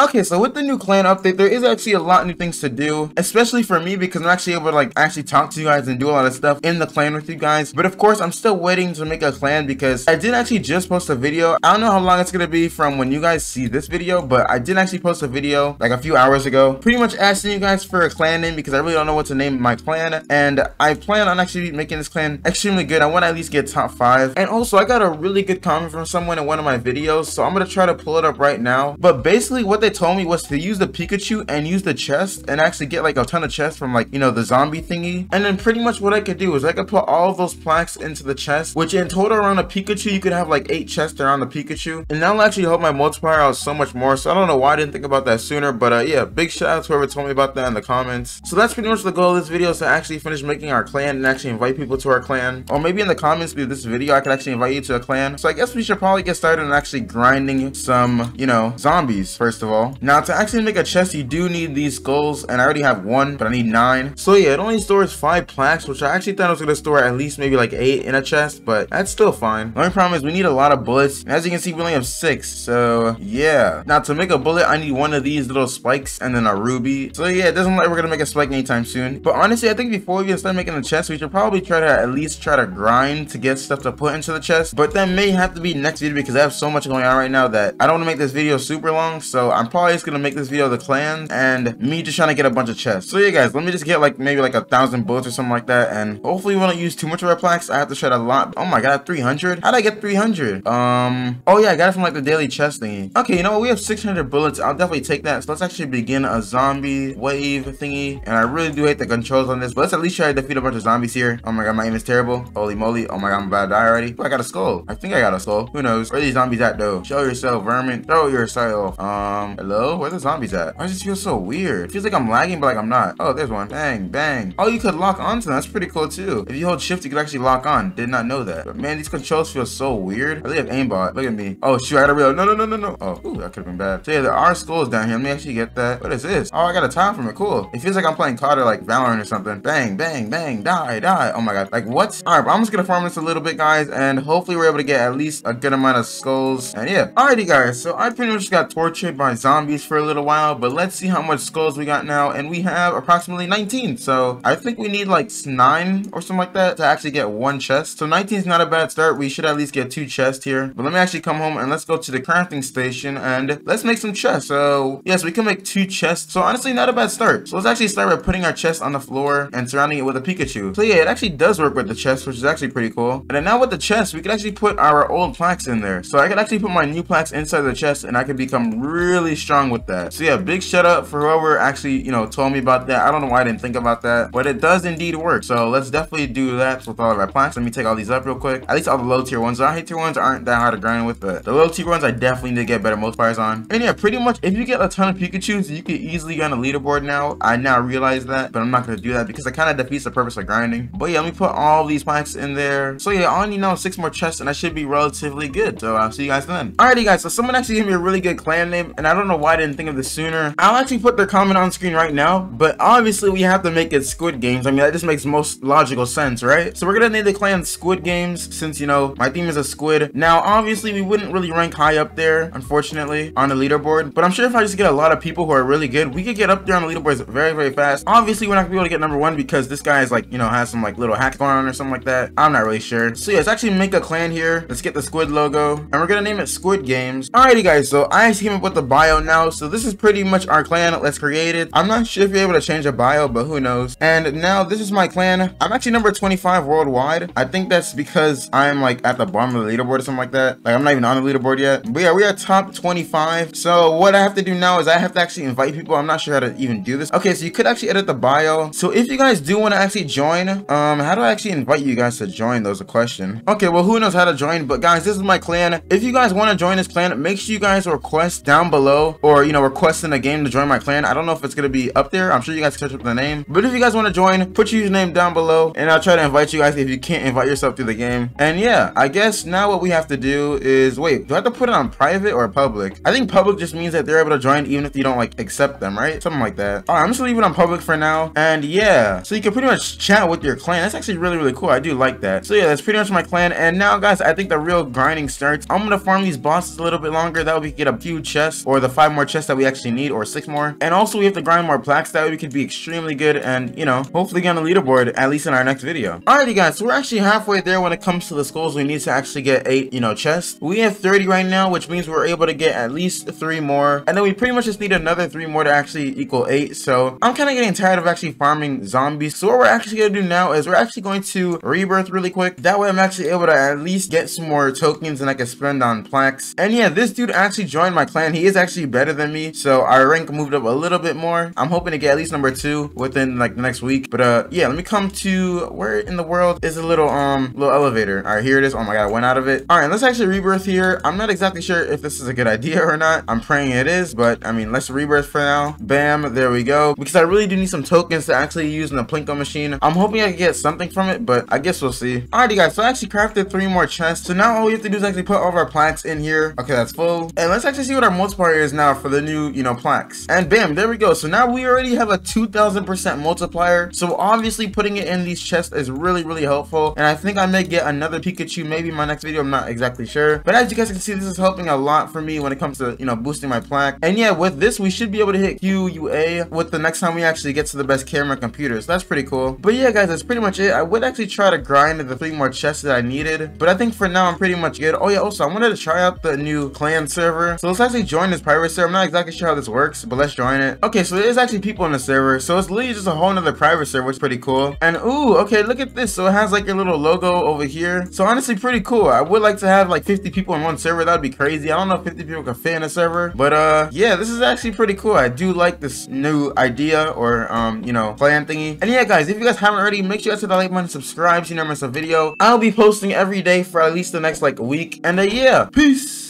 Okay, so with the new clan update, there is actually a lot of new things to do, especially for me because I'm actually able to like actually talk to you guys and do a lot of stuff in the clan with you guys. But of course, I'm still waiting to make a clan because I did actually just post a video. I don't know how long it's gonna be from when you guys see this video, but I did actually post a video like a few hours ago, pretty much asking you guys for a clan name because I really don't know what to name my clan, and I plan on actually making this clan extremely good. I want to at least get top five, and also I got a really good comment from someone in one of my videos, so I'm gonna try to pull it up right now. But basically, what they told me was to use the Pikachu and use the chest and actually get like a ton of chests from like, you know, the zombie thingy. And then pretty much what I could do is I could put all of those plaques into the chest, which in total around a Pikachu, you could have like eight chests around the Pikachu. And that'll actually help my multiplier out so much more. So I don't know why I didn't think about that sooner, but uh, yeah, big shout out to whoever told me about that in the comments. So that's pretty much the goal of this video is to actually finish making our clan and actually invite people to our clan. Or maybe in the comments of this video, I could actually invite you to a clan. So I guess we should probably get started on actually grinding some, you know, zombies, first of all. Now to actually make a chest, you do need these skulls, and I already have one, but I need nine. So yeah, it only stores five plaques, which I actually thought I was gonna store at least maybe like eight in a chest, but that's still fine. The only problem is we need a lot of bullets. And as you can see, we only have six, so yeah. Now to make a bullet, I need one of these little spikes and then a ruby. So yeah, it doesn't look like we're gonna make a spike anytime soon. But honestly, I think before we start making the chest, we should probably try to at least try to grind to get stuff to put into the chest. But that may have to be next video because I have so much going on right now that I don't want to make this video super long. So I'm probably just gonna make this video the clan and me just trying to get a bunch of chests. So yeah, guys, let me just get like maybe like a thousand bullets or something like that. And hopefully we won't use too much of our plaques. I have to shred a lot. Oh my god, 300? How did I get 300? Um, oh yeah, I got it from like the daily chest thingy. Okay, you know what? We have 600 bullets. I'll definitely take that. So let's actually begin a zombie wave thingy. And I really do hate the controls on this, but let's at least try to defeat a bunch of zombies here. Oh my god, my aim is terrible. Holy moly. Oh my god, I'm about to die already. Oh, I got a skull. I think I got a skull. Who knows? Where are these zombies at though? Show yourself, vermin. Throw yourself. Um, hello? Where the zombies at? Does this feel so weird? It feels like I'm lagging, but like I'm not. Oh, there's one. Bang, bang. Oh, you could lock onto them. That's pretty cool too. If you hold shift, you could actually lock on. Did not know that. But man, these controls feel so weird. I really have aimbot. Look at me. Oh shoot, I gotta reload. No, no, no, no, no. Oh, ooh, that could have been bad. So yeah, there are skulls down here. Let me actually get that. What is this? Oh, I got a time from it. Cool. It feels like I'm playing COD or like Valorant or something. Bang, bang, bang. Die, die. Oh my god. Like what? All right, I'm just gonna farm this a little bit, guys, and hopefully we're able to get at least a good amount of skulls. And yeah. Alrighty, guys. So I pretty much got tortured by zombies for a little while, but let's see how much skulls we got now. And we have approximately 19. So I think we need like nine or something like that to actually get one chest. So 19 is not a bad start. We should at least get two chests here. But let me actually come home and let's go to the crafting station and let's make some chests. So yes, we can make two chests. So honestly, not a bad start. So let's actually start by putting our chest on the floor and surrounding it with a Pikachu. So yeah, it actually does work with the chest, which is actually pretty cool. And then now with the chest, we can actually put our old plaques in there. So I can actually put my new plaques inside the chest and I can become really strong with that. So yeah, big shout out for whoever actually, you know, told me about that. I don't know why I didn't think about that, but it does indeed work. So let's definitely do that with all of our plaques. Let me take all these up real quick. At least all the low tier ones. The high tier ones aren't that hard to grind with, but the low tier ones I definitely need to get better multipliers on. And yeah, pretty much if you get a ton of Pikachus, you can easily get on the leaderboard now. I now realize that, but I'm not going to do that because it kind of defeats the purpose of grinding. But yeah, let me put all these plaques in there. So yeah, I only know six more chests and I should be relatively good. So I'll see you guys then. Alrighty guys, so someone actually gave me a really good clan name and I don't know why I didn't think of this sooner. I'll actually put their comment on screen right now, but obviously we have to make it Squid Games. I mean, that just makes most logical sense, right? So we're gonna name the clan Squid Games since, you know, my theme is a squid. Now, obviously we wouldn't really rank high up there, unfortunately, on the leaderboard, but I'm sure if I just get a lot of people who are really good, we could get up there on the leaderboards very, very fast. Obviously, we're not gonna be able to get number one because this guy is like, you know, has some like little hack going on or something like that. I'm not really sure. So yeah, let's actually make a clan here. Let's get the squid logo and we're gonna name it Squid Games. Alrighty guys, so I actually came up with the bio now. So this is pretty much our clan. Let's create it. I'm not sure if you're able to change a bio, but who knows. And now this is my clan. I'm actually number 25 worldwide. I think that's because I'm like at the bottom of the leaderboard or something like that. Like I'm not even on the leaderboard yet. But yeah, we are top 25. So what I have to do now is I have to actually invite people. I'm not sure how to even do this. Okay, so you could actually edit the bio. So if you guys do want to actually join, um, how do I actually invite you guys to join? Those a question. Okay, well, who knows how to join? But guys, this is my clan. If you guys want to join this clan, make sure you guys request down below or, you know, requesting a game to join my clan. I don't know if it's going to be up there. I'm sure you guys can search up the name. But if you guys want to join, put your username down below and I'll try to invite you guys if you can't invite yourself through the game. And yeah, I guess now what we have to do is, wait, do I have to put it on private or public? I think public just means that they're able to join even if you don't like accept them, right? Something like that. All right, I'm just leave it on public for now. And yeah, so you can pretty much chat with your clan. That's actually really, really cool. I do like that. So yeah, that's pretty much my clan. And now guys, I think the real grinding starts. I'm gonna farm these bosses a little bit longer. That way we get a few chests or the five more chests that we actually need, or six more. And also we have to grind more plaques, that way we could be extremely good and, you know, hopefully get on the leaderboard, at least in our next video. Alrighty guys, so we're actually halfway there when it comes to the skulls we need to actually get eight, you know, chests. We have 30 right now, which means we're able to get at least three more. And then we pretty much just need another three more to actually equal eight. So I'm kind of getting tired of actually farming zombies. So what we're actually going to do now is we're actually going to rebirth really quick. That way I'm actually able to at least get some more tokens and I can spend on plaques. And yeah, this dude actually joined my clan. He is actually better than me. So our rank moved up a little bit more. I'm hoping to get at least number two within like the next week. But uh, yeah, let me come to where in the world is a little um little elevator. All right, here it is. Oh my God, I went out of it. All right, let's actually rebirth here. I'm not exactly sure if this is a good idea or not. I'm praying it is, but I mean, let's rebirth for now. Bam, there we go. Because I really do need some tokens to actually use in the Plinko machine. I'm hoping I can get something from it, but I guess we'll see. Alrighty guys, so I actually crafted three more chests. So now all we have to do is actually put all of our plaques in here. Okay, that's full. And let's actually see what our multiplier is now for the new, you know, plaques. And bam, there we go. So now we already have a 2000% multiplier. So obviously putting it in these chests is really, really helpful. And I think I may get another Pikachu maybe in my next video. I'm not exactly sure. But as you guys can see, this is helping a lot for me when it comes to, you know, boosting my plaque. And yeah, with this, we should be able to hit QUA with the next time we actually get to the best camera computers. So that's pretty cool. But yeah, guys, that's pretty much it. I would actually try to grind the three more chests that I needed. But I think for now, I'm pretty much good. Oh yeah, also, I wanted to try out the new clan server. So let's actually join this private server. I'm not exactly sure how this works, but let's join it. Okay, so there's actually people in the server. So it's literally just a whole nother private server, which is pretty cool. And ooh, okay, look at this. So it has like your little logo over here. So honestly, pretty cool. I would like to have like 50 people in one server. That would be crazy. I don't know if 50 people can fit in a server, but uh, yeah, this is actually pretty cool. I do like this new idea or um, you know, plan thingy. And yeah, guys, if you guys haven't already, make sure you guys hit that like button, subscribe so you never miss a video. I'll be posting every day for at least the next like week. And uh, yeah, peace.